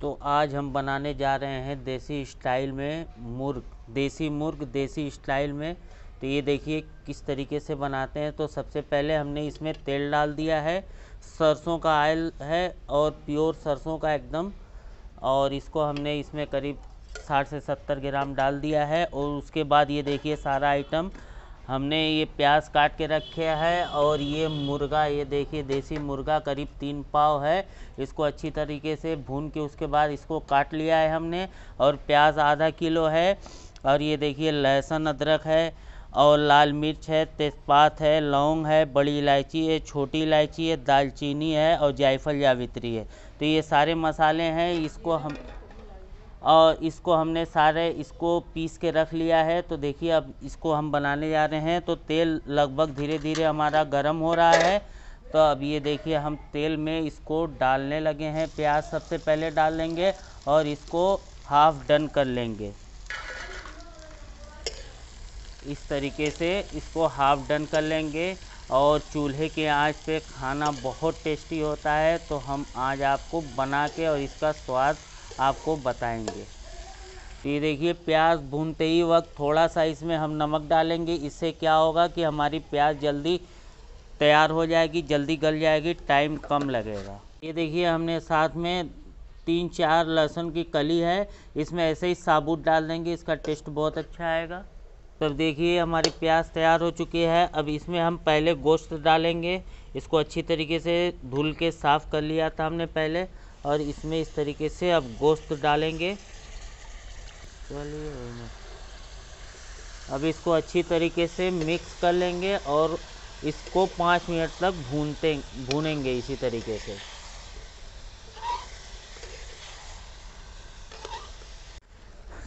तो आज हम बनाने जा रहे हैं देसी स्टाइल में मुर्ग। देसी मुर्ग, देसी स्टाइल में। तो ये देखिए किस तरीके से बनाते हैं। तो सबसे पहले हमने इसमें तेल डाल दिया है। सरसों का आयल है और प्योर सरसों का एकदम। और इसको हमने इसमें करीब साठ से सत्तर ग्राम डाल दिया है। और उसके बाद ये देखिए सारा आइटम। हमने ये प्याज काट के रखे है और ये मुर्गा, ये देखिए, देसी मुर्गा करीब तीन पाव है। इसको अच्छी तरीके से भून के उसके बाद इसको काट लिया है हमने और प्याज आधा किलो है और ये देखिए लहसुन अदरक है और लाल मिर्च है, तेज़पात है, लौंग है, बड़ी इलायची है, छोटी इलायची है, दालचीनी है और जायफल जावित्री है। तो ये सारे मसाले हैं, इसको हम और इसको हमने सारे इसको पीस के रख लिया है। तो देखिए अब इसको हम बनाने जा रहे हैं। तो तेल लगभग धीरे धीरे हमारा गर्म हो रहा है। तो अब ये देखिए हम तेल में इसको डालने लगे हैं। प्याज सबसे पहले डाल लेंगे और इसको हाफ़ डन कर लेंगे। इस तरीके से इसको हाफ़ डन कर लेंगे और चूल्हे के आँच पे खाना बहुत टेस्टी होता है। तो हम आज आपको बना के और इसका स्वाद आपको बताएँगे। तो ये देखिए, प्याज भूनते ही वक्त थोड़ा सा इसमें हम नमक डालेंगे। इससे क्या होगा कि हमारी प्याज जल्दी तैयार हो जाएगी, जल्दी गल जाएगी, टाइम कम लगेगा। ये देखिए, हमने साथ में तीन चार लहसुन की कली है। इसमें ऐसे ही साबुत डाल देंगे, इसका टेस्ट बहुत अच्छा आएगा। तब देखिए, हमारी प्याज तैयार हो चुकी है। अब इसमें हम पहले गोश्त डालेंगे। इसको अच्छी तरीके से धुल के साफ़ कर लिया था हमने पहले। और इसमें इस तरीके से अब गोश्त डालेंगे। चलिए अब इसको अच्छी तरीके से मिक्स कर लेंगे और इसको पाँच मिनट तक भूनते भूनेंगे इसी तरीके से।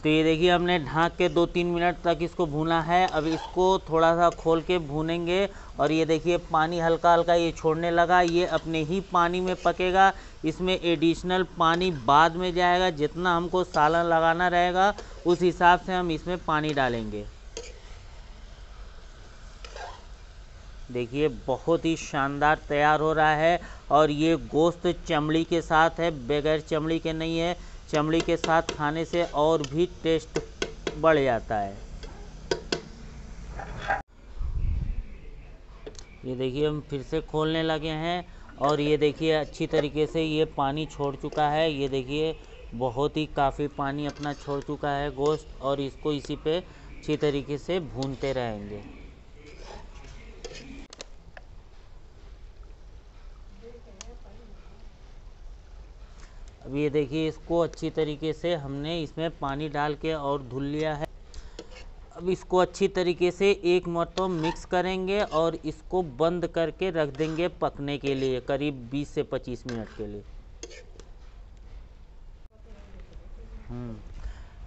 तो ये देखिए, हमने ढाँक के दो तीन मिनट तक इसको भूना है। अब इसको थोड़ा सा खोल के भूनेंगे और ये देखिए, पानी हल्का हल्का ये छोड़ने लगा। ये अपने ही पानी में पकेगा। इसमें एडिशनल पानी बाद में जाएगा। जितना हमको सालन लगाना रहेगा, उस हिसाब से हम इसमें पानी डालेंगे। देखिए, बहुत ही शानदार तैयार हो रहा है और ये गोश्त चमड़ी के साथ है, बगैर चमड़ी के नहीं है। चमड़ी के साथ खाने से और भी टेस्ट बढ़ जाता है। ये देखिए, हम फिर से खोलने लगे हैं और ये देखिए, अच्छी तरीके से ये पानी छोड़ चुका है। ये देखिए, बहुत ही काफ़ी पानी अपना छोड़ चुका है गोश्त और इसको इसी पे अच्छी तरीके से भूनते रहेंगे। अब ये देखिए इसको अच्छी तरीके से हमने इसमें पानी डाल के और धुल लिया है। अब इसको अच्छी तरीके से एक मरतब मिक्स करेंगे और इसको बंद करके रख देंगे पकने के लिए करीब 20 से 25 मिनट के लिए। हम्म,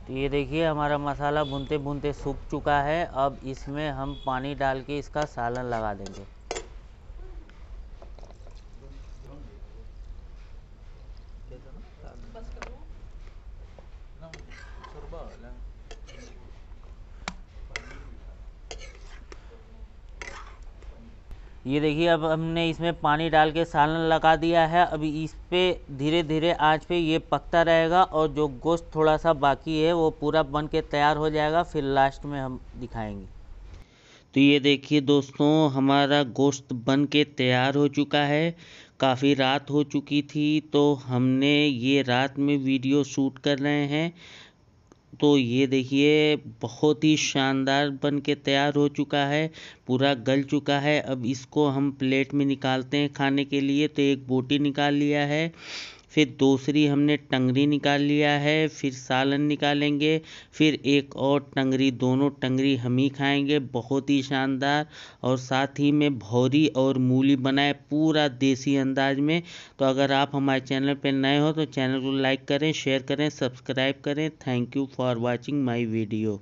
तो ये देखिए हमारा मसाला भूनते भूनते सूख चुका है। अब इसमें हम पानी डाल के इसका सालन लगा देंगे। ये देखिए, अब हमने इसमें पानी डाल के सालन लगा दिया है। अभी इस पे धीरे धीरे आँच पे ये पकता रहेगा और जो गोश्त थोड़ा सा बाकी है, वो पूरा बन के तैयार हो जाएगा। फिर लास्ट में हम दिखाएँगे। तो ये देखिए दोस्तों, हमारा गोश्त बन के तैयार हो चुका है। काफ़ी रात हो चुकी थी तो हमने ये रात में वीडियो शूट कर रहे हैं। तो ये देखिए, बहुत ही शानदार बन के तैयार हो चुका है, पूरा गल चुका है। अब इसको हम प्लेट में निकालते हैं खाने के लिए तो एक बोटी निकाल लिया है। फिर दूसरी हमने टंगरी निकाल लिया है, फिर सालन निकालेंगे, फिर एक और टंगरी, दोनों टंगरी हम ही खाएँगे, बहुत ही शानदार। और साथ ही में भौरी और मूली बनाए पूरा देसी अंदाज में। तो अगर आप हमारे चैनल पर नए हो तो चैनल को लाइक करें, शेयर करें, सब्सक्राइब करें। Thank you for watching my video.